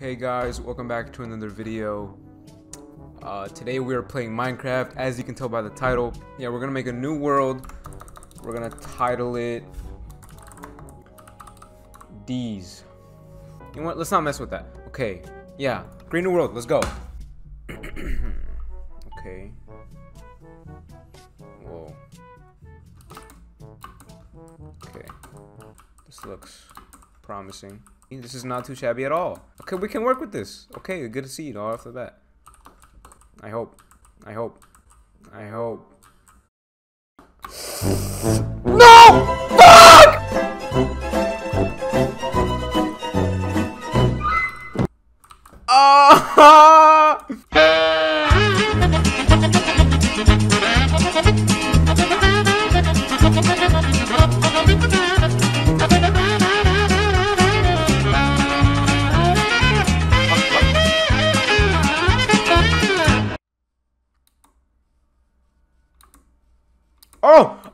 Hey guys, welcome back to another video. Uh, today we are playing Minecraft, as you can tell by the title. Yeah, we're gonna make a new world. We're gonna title it D's. You know what? Let's not mess with that. Okay. Yeah. Green New World. Let's go. okay. Whoa. Okay. This looks promising. This is not too shabby at all. Okay, we can work with this. Okay, good to see you all off the bat. I hope. I hope. I hope.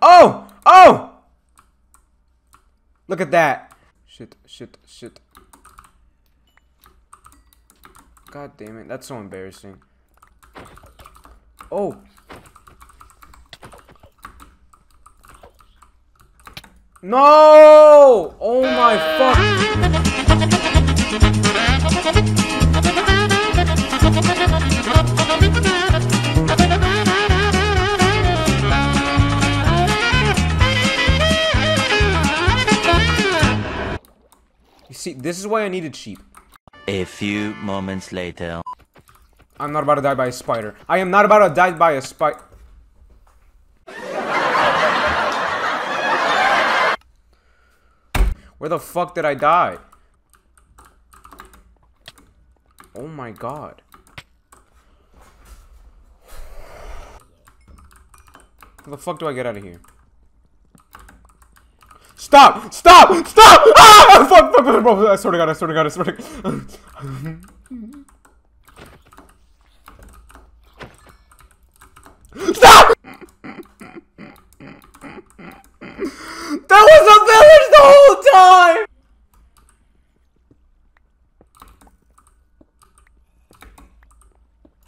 Oh! Oh! Look at that. Shit, shit, shit. God damn it, that's so embarrassing. Oh! No! Oh my fuck! see, this is why I needed sheep. A few moments later. I'm not about to die by a spider. I am not about to die by a spider. Where the fuck did I die? Oh my god. How the fuck do I get out of here? Stop! Stop! Stop! Ah! Fuck! Fuck! Fuck! fuck. I swear to God! I swear to God! I swear to God! Stop! That was a village the whole time!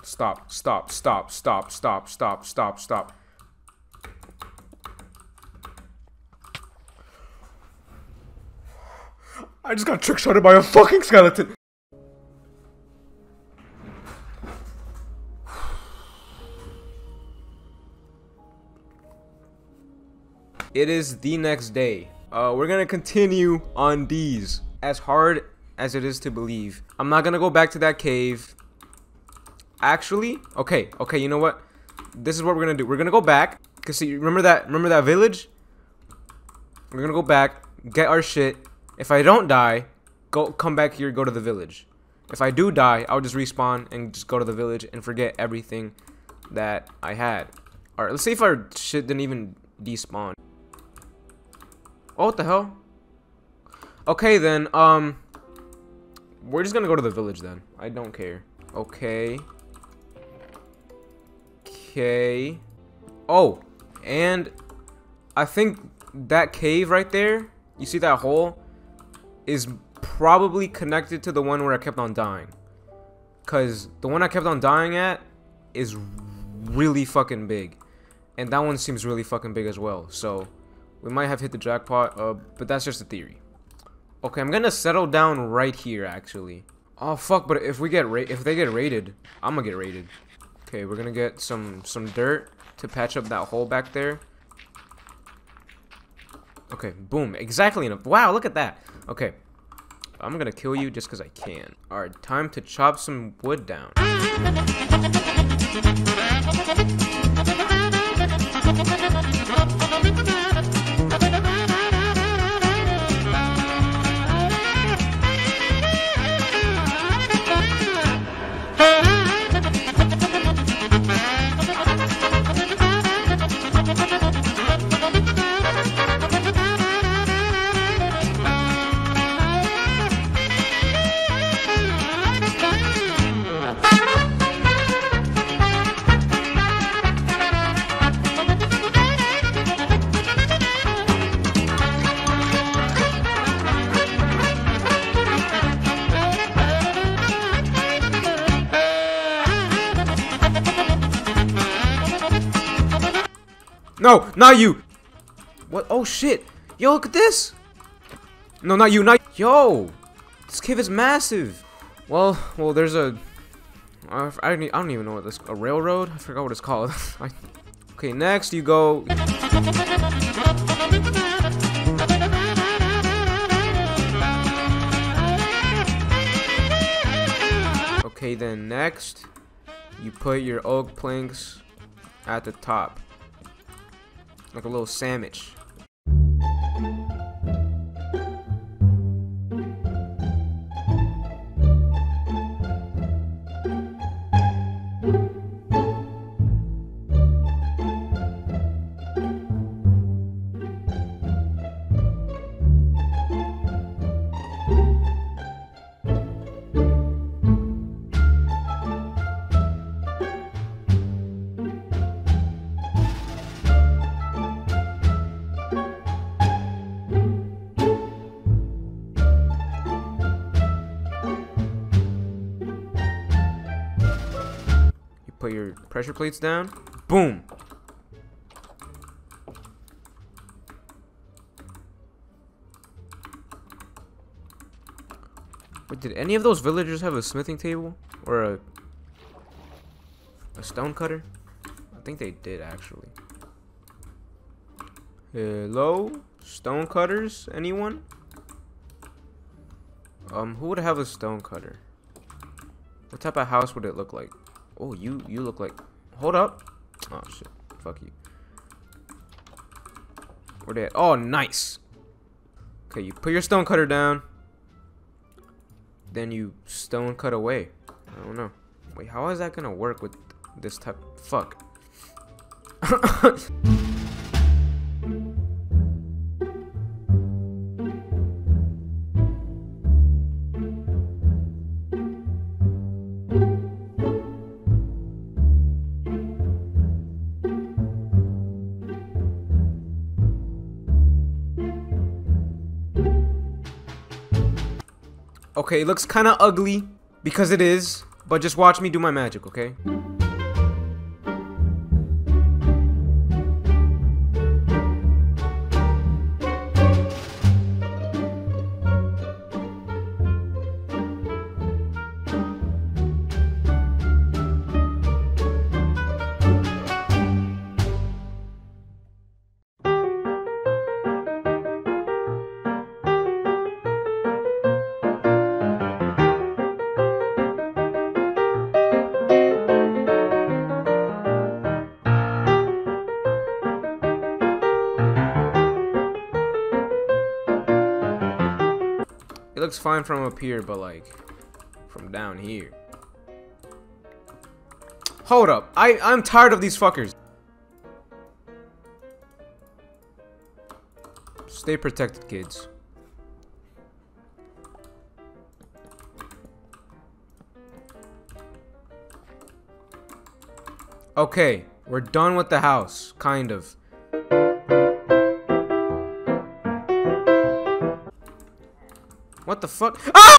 Stop, stop, stop, stop, stop, stop, stop, stop. I just got trick shotted by a fucking skeleton. It is the next day. Uh, we're gonna continue on these. As hard as it is to believe. I'm not gonna go back to that cave. Actually, okay, okay, you know what? This is what we're gonna do. We're gonna go back. Cause see, remember that remember that village? We're gonna go back, get our shit. If I don't die, go come back here, go to the village. If I do die, I'll just respawn and just go to the village and forget everything that I had. Alright, let's see if our shit didn't even despawn. Oh, what the hell? Okay, then, um... We're just gonna go to the village, then. I don't care. Okay. Okay. Oh, and I think that cave right there, you see that hole, is probably connected to the one where I kept on dying. Because the one I kept on dying at is really fucking big. And that one seems really fucking big as well. So, we might have hit the jackpot, uh, but that's just a theory. Okay, I'm gonna settle down right here, actually. Oh, fuck, but if we get ra if they get raided, I'm gonna get raided. Okay, we're gonna get some, some dirt to patch up that hole back there. Okay, boom, exactly enough. Wow, look at that. Okay, I'm gonna kill you just because I can. Alright, time to chop some wood down. No, not you. What? Oh shit. Yo, look at this. No, not you. Not yo. This cave is massive. Well, well, there's a. I don't, I don't even know what this. A railroad? I forgot what it's called. I- okay, next you go. Okay, then next, you put your oak planks at the top. Like a little sandwich. Put your pressure plates down. Boom. Wait, did any of those villagers have a smithing table or a a stone cutter? I think they did actually. Hello, stone cutters? Anyone? Um, who would have a stone cutter? What type of house would it look like? Oh, you you look like. Hold up. Oh shit. Fuck you. We're dead. Oh, nice. Okay, you put your stone cutter down. Then you stone cut away. I don't know. Wait, how is that gonna work with this type? Fuck. Okay, it looks kind of ugly because it is, but just watch me do my magic, okay? Looks fine from up here, but like from down here. Hold up. I I'm tired of these fuckers. Stay protected, kids. Okay, we're done with the house, kind of. What the fuck? Ah!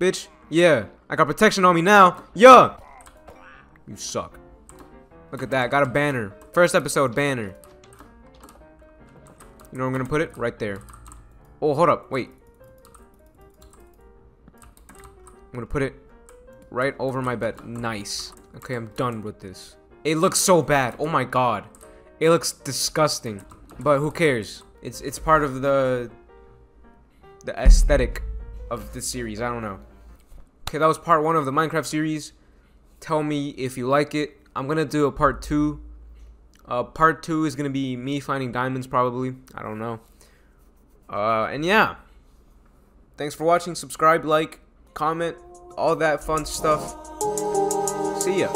Bitch, yeah. I got protection on me now. Yeah. You suck. Look at that. Got a banner. First episode banner. You know I'm gonna put it? Right there. Oh, hold up. Wait. I'm gonna put it right over my bed. Nice. Okay, I'm done with this. It looks so bad. Oh my god. It looks disgusting. But who cares? It's it's part of the the aesthetic of the series. I don't know. Okay, that was part one of the Minecraft series. Tell me if you like it. I'm gonna do a part two. Uh, part two is gonna be me finding diamonds, probably. I don't know. Uh, and yeah. Thanks for watching. Subscribe, like, comment, all that fun stuff. See ya.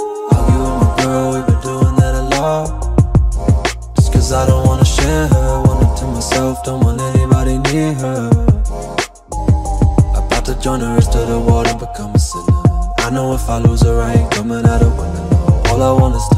Lose her, I ain't coming out of. No. All I want is time.